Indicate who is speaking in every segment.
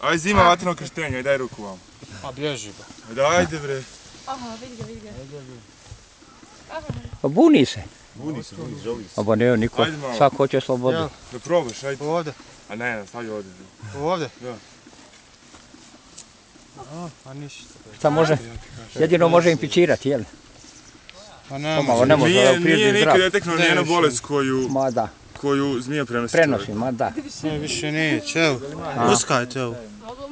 Speaker 1: Aj zima vatino krštenje, aj daj ruku vam.
Speaker 2: A bježi ba.
Speaker 1: Ajde, ajde bre.
Speaker 3: Aha, vidi ga, vidi ga.
Speaker 4: Pa buni se.
Speaker 5: Buni se, buni, žali se.
Speaker 4: Aba ne, niko,
Speaker 1: Ajde
Speaker 4: svak hoće slobodu.
Speaker 2: Jel?
Speaker 1: Da probaš, ajde.
Speaker 2: Ovdje,
Speaker 1: A ne, ne, stavi ovdje. bre.
Speaker 2: ovdje.
Speaker 1: Da.
Speaker 2: A, a ništa.
Speaker 4: Šta može? Jedino može inficirati, jel?
Speaker 2: Pa ne
Speaker 4: Pomalo, ne može,
Speaker 1: Nije, nije nikad deteknuo nijena
Speaker 2: više.
Speaker 1: bolest koju,
Speaker 4: Ma da,
Speaker 1: koju zmija prenosi
Speaker 4: prenosi, ma da.
Speaker 2: Ne, više neće, evo. Uskajte ovo.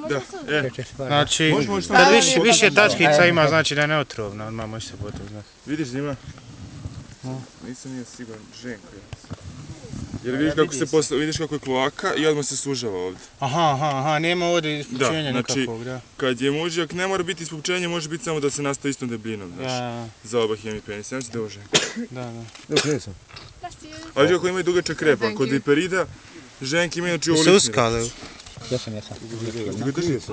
Speaker 1: Da, e,
Speaker 2: Znači, kad više, više tačkica ima, znači da je neotrovna, odmah može se potom znati.
Speaker 1: vidiš zima? Nisam nije siguran, ženko ja sam. Jer vidiš kako se posle, vidiš kako je kloaka i odmah se sužava ovdje.
Speaker 2: Aha, aha, aha, nema ovdje ispućenja
Speaker 1: znači-
Speaker 2: nikakvog, da.
Speaker 1: Kad je mužjak, ne mora biti ispučenje, može biti samo da se nastaje istom debljinom, znaš.
Speaker 2: Da,
Speaker 1: Za oba hemipenis, ja mislim da je ovo ženko.
Speaker 2: da, da.
Speaker 5: Evo, krenuo sam.
Speaker 1: Ali kako imaju dugačak rep, a kod viperida, ženke imaju znači ovo
Speaker 2: Se uskale.
Speaker 4: Jesam, jesam.
Speaker 1: Ga drži se.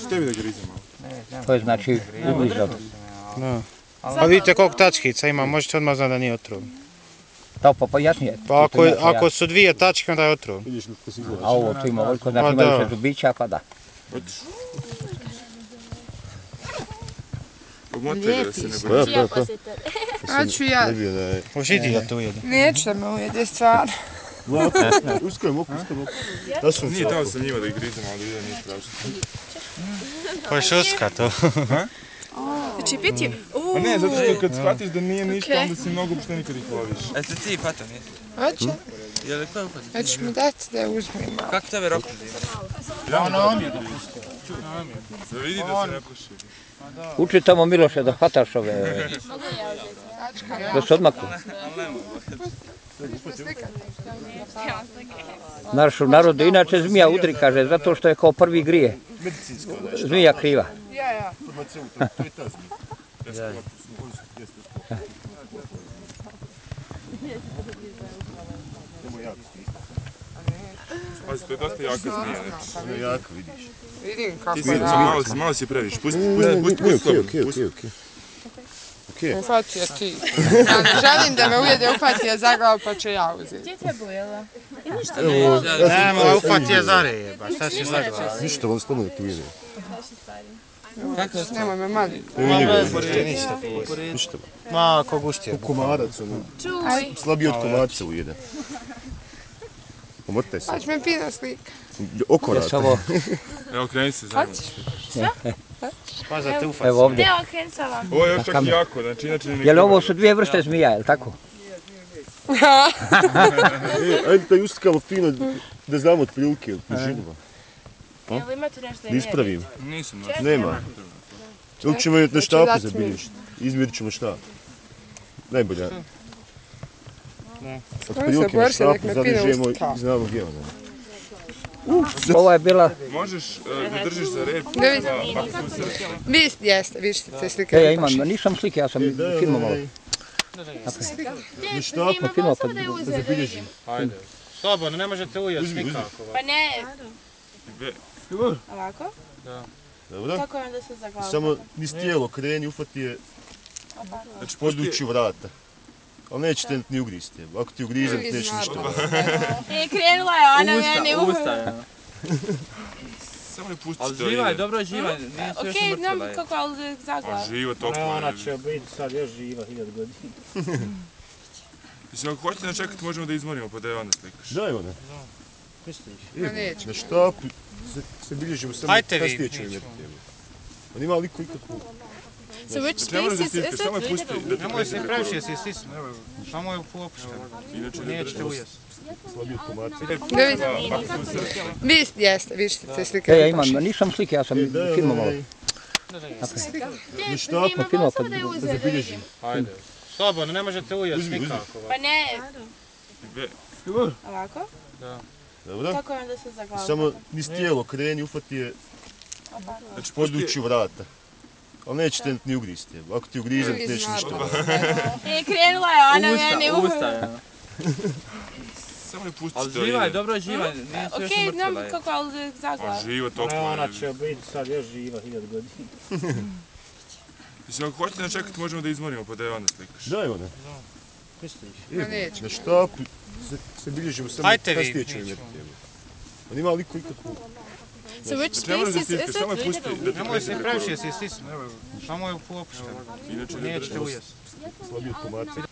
Speaker 1: Što bi da grize malo?
Speaker 4: To je znači ubližao.
Speaker 2: Da. Pa vidite koliko tačkica ima, možete odmah znati da nije otrovno.
Speaker 4: Da, pa, pa jasnije.
Speaker 2: Pa ako,
Speaker 4: je-
Speaker 2: ako su dvije tačke, onda je otrovno.
Speaker 5: Vidiš kako se izgleda.
Speaker 4: A ovo tu ima veliko,
Speaker 2: Pa
Speaker 4: znači ima više zubića, pa da.
Speaker 1: Obmotaj ga da se ne
Speaker 5: Pa
Speaker 1: boji.
Speaker 5: ja, pa, pa.
Speaker 3: Ću ja.
Speaker 5: Ne bio da je...
Speaker 2: Hoće idi da to ujede.
Speaker 3: Neću da me ujede stvarno.
Speaker 5: Uskajem oko, uskajem oko. Da sam
Speaker 1: Nije dao sam njima da ih grizem, ali vidio nije strašno.
Speaker 2: Hoćeš uska to.
Speaker 3: Znači, biti...
Speaker 1: A ne, zato što kad shvatiš da nije ništa, onda si mnogo što nikad ih loviš.
Speaker 6: Jeste ti pato nisi?
Speaker 3: Hoće?
Speaker 6: Je li ko upad?
Speaker 3: Hoćeš mi dati da uzmem malo.
Speaker 6: Kako tebe rok
Speaker 1: Da vidi da se ne proširi.
Speaker 4: Uči tamo Miloše da hvataš ove... Da se odmaknu. Naš u narodu inače zmija udri, kaže, zato što je kao prvi grije. Zmija kriva.
Speaker 3: Ja, ja.
Speaker 5: To je ta zmija.
Speaker 1: Pazi, to je dosta jaka zmija, znači.
Speaker 5: Ono je jako, vidiš.
Speaker 3: Vidim
Speaker 1: Ti
Speaker 3: kako
Speaker 1: si,
Speaker 3: je.
Speaker 1: malo si, malo si previš. Pusti,
Speaker 5: Ne,
Speaker 1: pusti,
Speaker 5: ne,
Speaker 1: pusti,
Speaker 5: ne,
Speaker 1: pusti
Speaker 5: okej,
Speaker 1: slobodno,
Speaker 5: okej,
Speaker 1: pusti.
Speaker 5: okej, okej. Okej.
Speaker 3: Uhvatio ti. Ja ne želim da me ujede, uhvatio za glavu pa ću ja uzeti.
Speaker 5: Evo,
Speaker 2: Nemo, a ufati je zareje, ba, šta si zagla?
Speaker 5: ništa, on slobodno tu ide.
Speaker 3: Nemoj me mali.
Speaker 5: Evo njega,
Speaker 2: Ništa.
Speaker 5: ništa.
Speaker 2: Ma, ko guštije.
Speaker 5: Komarac, ono, slabiji od komarca ujede. Omotaj se.
Speaker 3: Pa će me fina slika.
Speaker 5: Oko
Speaker 4: Ja
Speaker 5: rata.
Speaker 4: samo,
Speaker 1: Evo, kreni se zajedno.
Speaker 2: Pa za te ufati.
Speaker 4: evo ovdje.
Speaker 3: Evo, vam.
Speaker 1: Ovo je još čak jako, znači inače ne
Speaker 4: Jel ovo su dvije vrste zmija, jel tako?
Speaker 5: E, ajde da ustkamo fino, da znamo otprilike, dužinu.
Speaker 3: Jel imate nešto
Speaker 5: Da ispravim.
Speaker 1: Nisam,
Speaker 5: Nema. Ili ćemo je na štapu zabilježiti. Izmjerit ćemo šta. Najbolja. Otprilike na
Speaker 3: borse, nek
Speaker 5: štapu
Speaker 3: usta.
Speaker 5: i znamo gdje ona.
Speaker 4: Ova je bila,
Speaker 1: Možeš uh, da držiš za rep,
Speaker 3: Ne vidim.
Speaker 1: pa, pa susret.
Speaker 3: Vi jeste, vi ste slike.
Speaker 4: e, ja imam, nisam slike, ja sam
Speaker 5: Daj
Speaker 4: filmovao.
Speaker 5: onaj, na štapu
Speaker 4: Filmao pa
Speaker 5: da zabilježim.
Speaker 1: Ajde.
Speaker 2: Slobodno, ne možete ujeti
Speaker 5: Uzmi, uzmi.
Speaker 2: nikako.
Speaker 3: Pa ne.
Speaker 1: Be-
Speaker 3: Ovako?
Speaker 5: Dobro?
Speaker 3: Kako onda se za glavu?
Speaker 5: Samo niz tijelo kreni, ufati je
Speaker 1: Znači, pusti,
Speaker 5: području vrata. Ali nećete ni ugristi. Ako ti ugrizem, neće ništa.
Speaker 3: E, krenula je ona
Speaker 6: Usta,
Speaker 3: meni
Speaker 6: usta je.
Speaker 1: samo ne pusti
Speaker 6: Ali
Speaker 1: to
Speaker 6: živa je, dobro je živa, još
Speaker 3: Okej, znam
Speaker 6: umrtvila je.
Speaker 3: kako, ali za glavu.
Speaker 1: A živo, toplo
Speaker 2: Ona
Speaker 1: je.
Speaker 2: će biti sad još živa, hiljad godina.
Speaker 1: Mislim, ako hoćete načekati, možemo da izmorimo, pa da je onda slikaš.
Speaker 5: Daj ona.
Speaker 3: Ma neću.
Speaker 5: Na štapu se, se bilježimo samo
Speaker 2: vi,
Speaker 5: kasnije ćemo
Speaker 2: nećemo.
Speaker 5: imati. On ima liku ikakvu.
Speaker 3: So which
Speaker 1: da
Speaker 3: space is, it?
Speaker 1: da
Speaker 2: Nemoj se previše se evo, samo je opušteno.
Speaker 1: Inače ne
Speaker 2: Nećete ujesti.
Speaker 3: Vidim. Vi jeste, vi ste slike.
Speaker 4: E, ja imam, nisam slike, ja sam
Speaker 5: E, daj
Speaker 4: filmovao.
Speaker 5: onaj, na štapu
Speaker 4: Filmovao pa
Speaker 5: da zabilježim.
Speaker 2: Ajde. Slobodno, ne možete
Speaker 5: uzmi.
Speaker 2: nikako.
Speaker 3: Pa ne. Ovako?
Speaker 5: Dobro?
Speaker 3: Kako onda se za glavu?
Speaker 5: Samo niz tijelo kreni, ufati je
Speaker 1: Znači,
Speaker 5: području vrata. Ali nećete ni ugristi. Ako ti ugrizem, neće ništa.
Speaker 3: E, krenula je ona meni
Speaker 6: Usta, usta je.
Speaker 1: samo ne pusti
Speaker 6: Ali
Speaker 1: to
Speaker 6: živa je, dobro je živa, nije se još
Speaker 3: Okej, znam kako, ali za
Speaker 1: A
Speaker 3: glavu.
Speaker 1: živo, toplo je.
Speaker 2: Ona će biti sad još živa, hiljad godina.
Speaker 1: Mislim, ako hoćete načekati, možemo da izmorimo, pa da je onda slikaš.
Speaker 5: Daj ona.
Speaker 3: Ma neću.
Speaker 5: Na štapu se, se bilježimo samo kasnije ćemo
Speaker 2: nećemo.
Speaker 5: imati. On ima liku ikakvu.
Speaker 7: So which species is
Speaker 1: samo je
Speaker 7: it?
Speaker 1: pusti da ti
Speaker 2: Nemoj se previše se stisnu, samo je opušteno.
Speaker 1: Inače ne
Speaker 2: Nećete.
Speaker 5: Slabije od komaraca.